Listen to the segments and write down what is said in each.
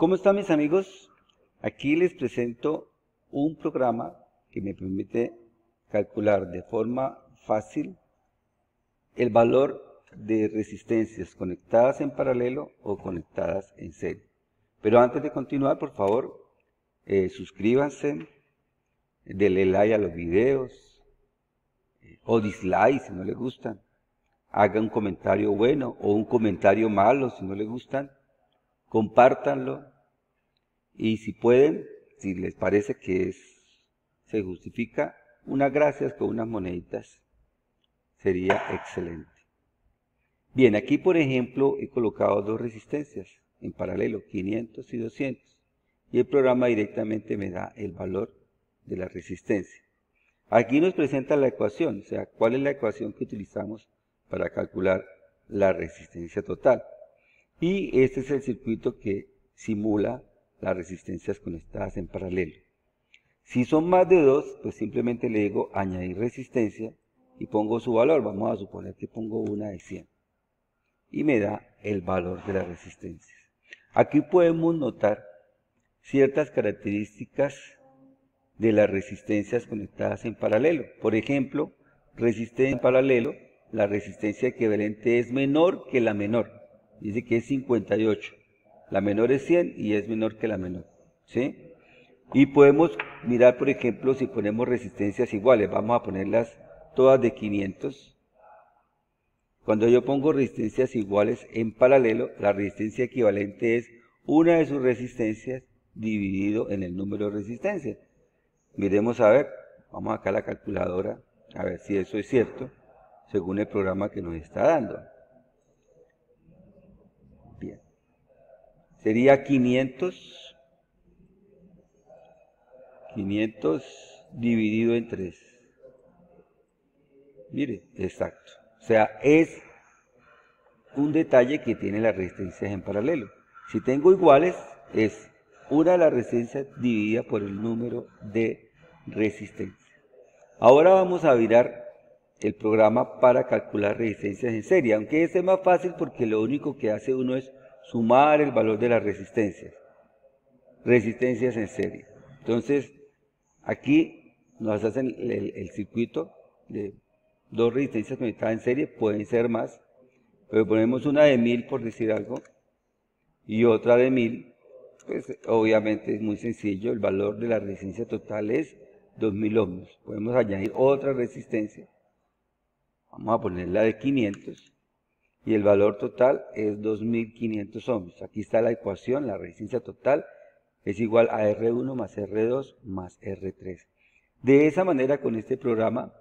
¿Cómo están mis amigos? Aquí les presento un programa que me permite calcular de forma fácil el valor de resistencias conectadas en paralelo o conectadas en serie. Pero antes de continuar, por favor, eh, suscríbanse, denle like a los videos eh, o dislike si no les gustan. Haga un comentario bueno o un comentario malo si no les gustan. Compártanlo y si pueden, si les parece que se justifica, unas gracias con unas moneditas sería excelente. Bien, aquí por ejemplo he colocado dos resistencias en paralelo, 500 y 200, y el programa directamente me da el valor de la resistencia. Aquí nos presenta la ecuación, o sea, cuál es la ecuación que utilizamos para calcular la resistencia total. Y este es el circuito que simula las resistencias conectadas en paralelo. Si son más de dos, pues simplemente le digo añadir resistencia y pongo su valor. Vamos a suponer que pongo una de 100. Y me da el valor de las resistencias. Aquí podemos notar ciertas características de las resistencias conectadas en paralelo. Por ejemplo, resistencia en paralelo, la resistencia equivalente es menor que la menor. Dice que es 58. La menor es 100 y es menor que la menor. ¿Sí? Y podemos mirar, por ejemplo, si ponemos resistencias iguales. Vamos a ponerlas todas de 500. Cuando yo pongo resistencias iguales en paralelo, la resistencia equivalente es una de sus resistencias dividido en el número de resistencias. Miremos a ver, vamos acá a la calculadora, a ver si eso es cierto, según el programa que nos está dando. Sería 500, 500 dividido en 3. Mire, exacto. O sea, es un detalle que tiene las resistencias en paralelo. Si tengo iguales, es una de las resistencias dividida por el número de resistencias. Ahora vamos a virar el programa para calcular resistencias en serie, aunque este es más fácil porque lo único que hace uno es sumar el valor de las resistencias. Resistencias en serie. Entonces, aquí nos hacen el, circuito de dos resistencias conectadas en serie, pueden ser más, pero ponemos una de 1000 por decir algo y otra de 1000, pues obviamente es muy sencillo, el valor de la resistencia total es 2000 ohmios. Podemos añadir otra resistencia, vamos a ponerla de 500 y el valor total es 2500 ohms. Aquí está la ecuación, la resistencia total es igual a R1 más R2 más R3. De esa manera, con este programa,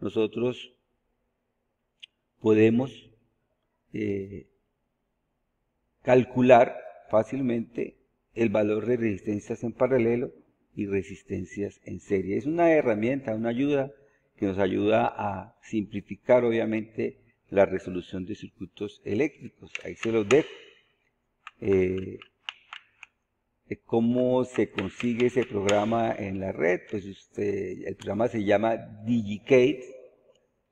nosotros podemos eh, calcular fácilmente el valor de resistencias en paralelo y resistencias en serie. Es una herramienta, una ayuda que nos ayuda a simplificar, obviamente, la resolución de circuitos eléctricos. Ahí se los dejo. Eh, ¿Cómo se consigue ese programa en la red? Pues usted, el programa se llama DigiCate.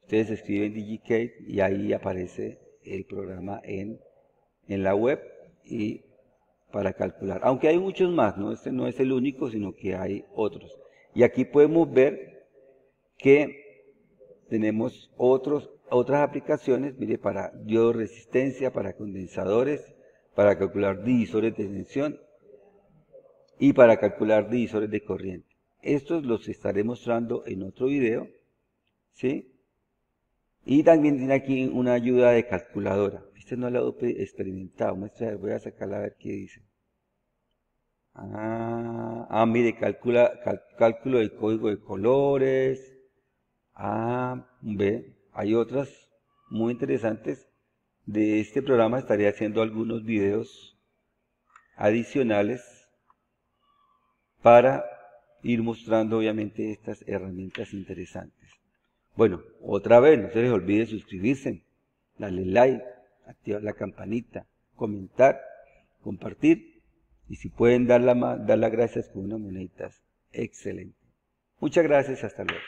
Ustedes escriben DigiCate y ahí aparece el programa en, en la web y para calcular. Aunque hay muchos más, ¿no? Este no es el único, sino que hay otros. Y aquí podemos ver que tenemos otros otras aplicaciones, mire, para resistencia, para condensadores, para calcular divisores de tensión y para calcular divisores de corriente. Estos los estaré mostrando en otro video, ¿sí? Y también tiene aquí una ayuda de calculadora. Este no lo he experimentado, voy a sacarla a ver qué dice. Ah, ah mire, calcula, cálculo del código de colores. Ah, ve, hay otras muy interesantes. De este programa estaré haciendo algunos videos adicionales para ir mostrando obviamente estas herramientas interesantes. Bueno, otra vez, no se les olvide suscribirse, darle like, activar la campanita, comentar, compartir y si pueden dar, la, dar las gracias con unas moneditas, excelente. Muchas gracias, hasta luego.